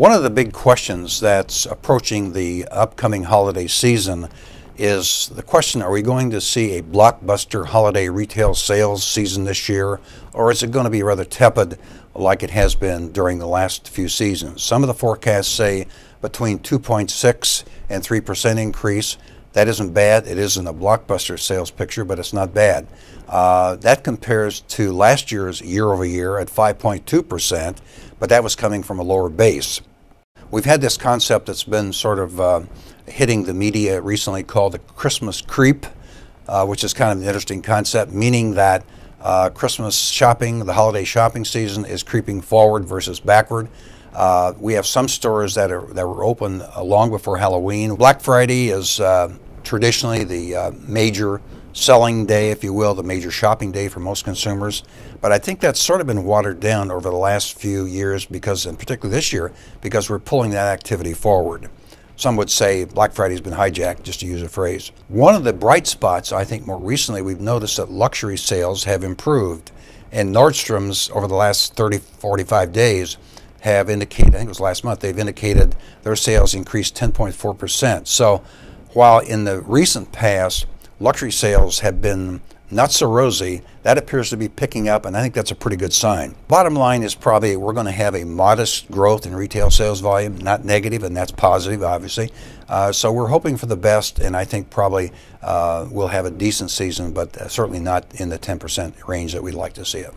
One of the big questions that's approaching the upcoming holiday season is the question are we going to see a blockbuster holiday retail sales season this year, or is it going to be rather tepid like it has been during the last few seasons? Some of the forecasts say between 2.6 and 3% increase. That isn't bad. It isn't a blockbuster sales picture, but it's not bad. Uh, that compares to last year's year over year at 5.2%, but that was coming from a lower base. We've had this concept that's been sort of uh, hitting the media recently called the Christmas creep, uh, which is kind of an interesting concept, meaning that uh, Christmas shopping, the holiday shopping season, is creeping forward versus backward. Uh, we have some stores that are that were open long before Halloween. Black Friday is uh, traditionally the uh, major selling day, if you will, the major shopping day for most consumers. But I think that's sort of been watered down over the last few years because, and particularly this year, because we're pulling that activity forward. Some would say Black Friday's been hijacked, just to use a phrase. One of the bright spots, I think more recently, we've noticed that luxury sales have improved. And Nordstrom's, over the last 30, 45 days, have indicated, I think it was last month, they've indicated their sales increased 10.4%. So while in the recent past, luxury sales have been not so rosy. That appears to be picking up, and I think that's a pretty good sign. Bottom line is probably we're going to have a modest growth in retail sales volume, not negative, and that's positive, obviously. Uh, so we're hoping for the best, and I think probably uh, we'll have a decent season, but uh, certainly not in the 10% range that we'd like to see it.